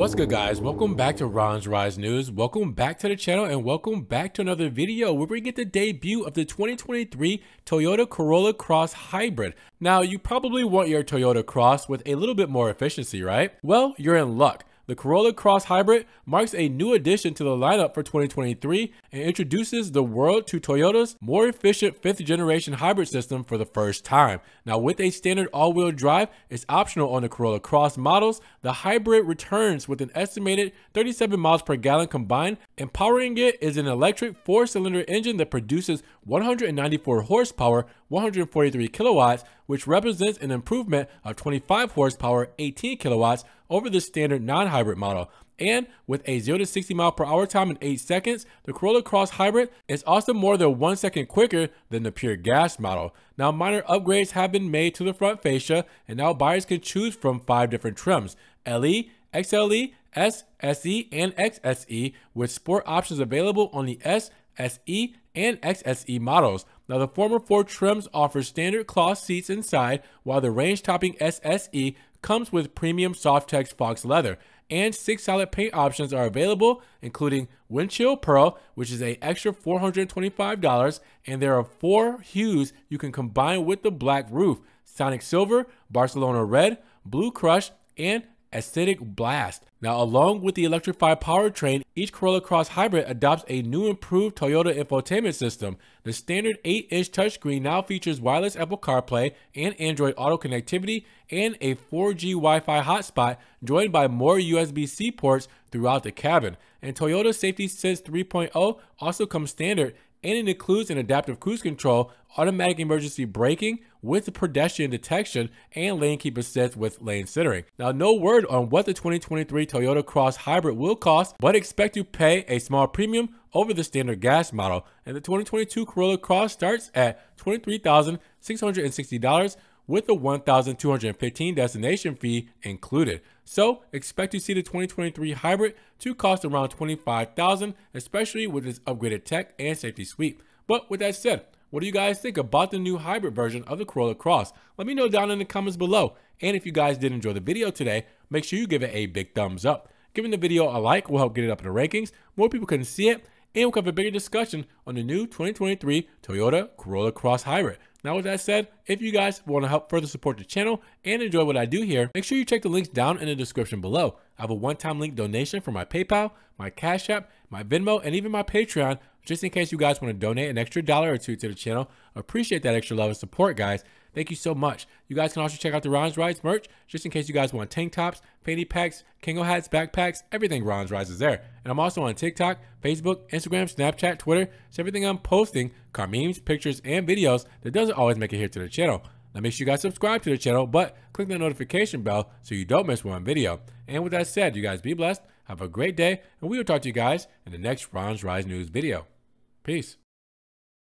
What's good guys? Welcome back to Ron's Rides News. Welcome back to the channel and welcome back to another video where we get the debut of the 2023 Toyota Corolla Cross Hybrid. Now you probably want your Toyota Cross with a little bit more efficiency, right? Well, you're in luck. The Corolla Cross Hybrid marks a new addition to the lineup for 2023 and introduces the world to Toyota's more efficient fifth generation hybrid system for the first time. Now, with a standard all wheel drive, it's optional on the Corolla Cross models. The hybrid returns with an estimated 37 miles per gallon combined, and powering it is an electric four cylinder engine that produces 194 horsepower, 143 kilowatts, which represents an improvement of 25 horsepower, 18 kilowatts over the standard non-hybrid model. And with a 0 to 60 mile per hour time in 8 seconds, the Corolla Cross Hybrid is also more than 1 second quicker than the pure gas model. Now minor upgrades have been made to the front fascia and now buyers can choose from 5 different trims, LE, XLE, S, SE, and XSE with sport options available on the S, SE, and XSE models. Now the former four trims offer standard cloth seats inside, while the range-topping XSE comes with premium Softex Fox leather. And six solid paint options are available, including Windchill Pearl, which is a extra $425, and there are four hues you can combine with the black roof, Sonic Silver, Barcelona Red, Blue Crush, and Acidic Blast. Now, along with the electrified powertrain, each Corolla Cross Hybrid adopts a new improved Toyota infotainment system. The standard 8-inch touchscreen now features wireless Apple CarPlay and Android Auto connectivity and a 4G Wi-Fi hotspot joined by more USB-C ports throughout the cabin. And Toyota Safety Sense 3.0 also comes standard and it includes an adaptive cruise control, automatic emergency braking with pedestrian detection, and lane keep assist with lane centering. Now, no word on what the 2023 Toyota Cross Hybrid will cost, but expect to pay a small premium over the standard gas model. And the 2022 Corolla Cross starts at $23,660 with a 1,215 destination fee included. So expect to see the 2023 hybrid to cost around 25,000, especially with its upgraded tech and safety suite. But with that said, what do you guys think about the new hybrid version of the Corolla Cross? Let me know down in the comments below. And if you guys did enjoy the video today, make sure you give it a big thumbs up. Giving the video a like will help get it up in the rankings, more people can see it, and we'll have a bigger discussion on the new 2023 Toyota Corolla Cross Hybrid. Now with that said, if you guys want to help further support the channel and enjoy what I do here, make sure you check the links down in the description below. I have a one-time link donation for my PayPal, my Cash App, my Venmo, and even my Patreon, just in case you guys want to donate an extra dollar or two to the channel. Appreciate that extra love and support, guys. Thank you so much. You guys can also check out the Ron's Rides merch, just in case you guys want tank tops, fanny packs, Kangol hats, backpacks, everything Ron's Rides is there. And I'm also on TikTok, Facebook, Instagram, Snapchat, Twitter. So everything I'm posting, car memes, pictures, and videos that doesn't always make it here to the channel. Now make sure you guys subscribe to the channel, but click the notification bell so you don't miss one video. And with that said, you guys be blessed, have a great day, and we will talk to you guys in the next Ron's Rides News video. Peace.